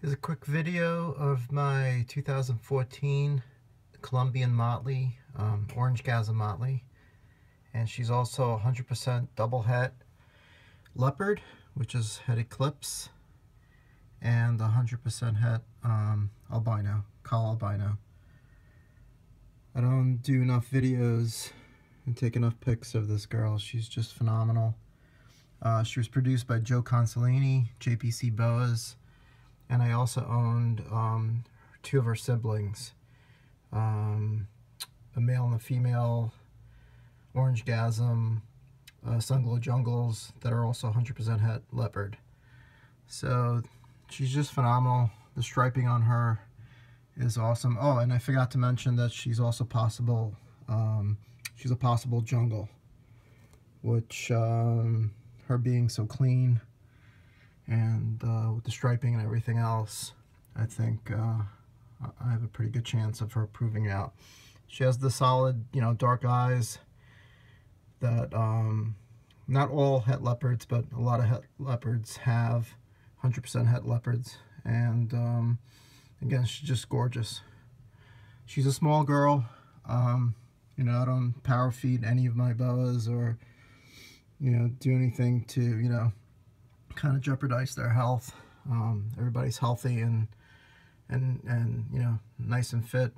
Here's a quick video of my 2014 Colombian Motley, um, Orangasm Motley. And she's also 100% double het leopard, which is het eclipse, and 100% het um, albino, Kahl albino. I don't do enough videos and take enough pics of this girl. She's just phenomenal. Uh, she was produced by Joe Consolini, JPC Boas, and I also owned um, two of her siblings, um, a male and a female Orangasm, uh, Sunglow Jungles that are also 100% het leopard. So she's just phenomenal. The striping on her is awesome. Oh, and I forgot to mention that she's also possible, um, she's a possible jungle, which um, her being so clean and uh, with the striping and everything else, I think uh, I have a pretty good chance of her proving out. She has the solid, you know, dark eyes that um, not all het leopards, but a lot of het leopards have 100% het leopards. And um, again, she's just gorgeous. She's a small girl. Um, you know, I don't power feed any of my boas or, you know, do anything to, you know, kind of jeopardize their health. Um, everybody's healthy and and and you know nice and fit,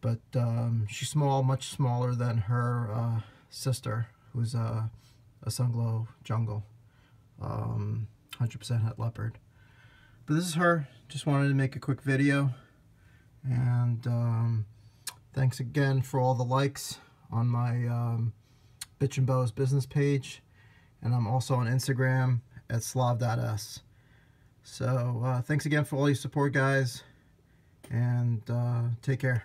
but um, she's small, much smaller than her uh, sister, who's a, a Sunglow Jungle, 100% um, het leopard. But this is her. Just wanted to make a quick video, and um, thanks again for all the likes on my um, Bitchin' Boas business page, and I'm also on Instagram at slav.s. So uh, thanks again for all your support, guys, and uh, take care.